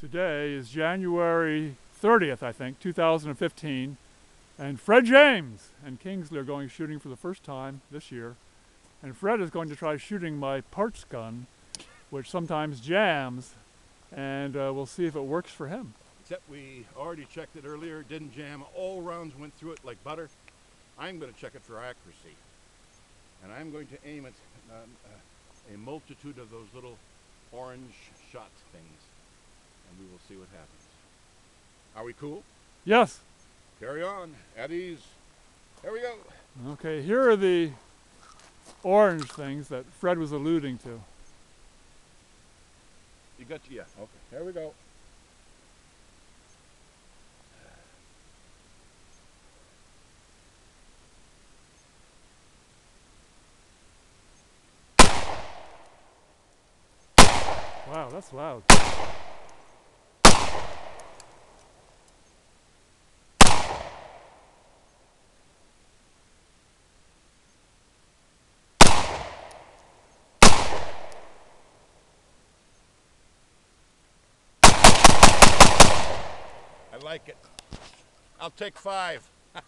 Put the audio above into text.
Today is January 30th, I think, 2015, and Fred James and Kingsley are going shooting for the first time this year. And Fred is going to try shooting my parts gun, which sometimes jams, and uh, we'll see if it works for him. Except we already checked it earlier, didn't jam. All rounds went through it like butter. I'm going to check it for accuracy. And I'm going to aim at uh, a multitude of those little orange shot things. And we will see what happens. Are we cool? Yes. Carry on. At ease. Here we go. Okay, here are the orange things that Fred was alluding to. You got yeah. Okay. Here we go. Wow, that's loud. I like it. I'll take five.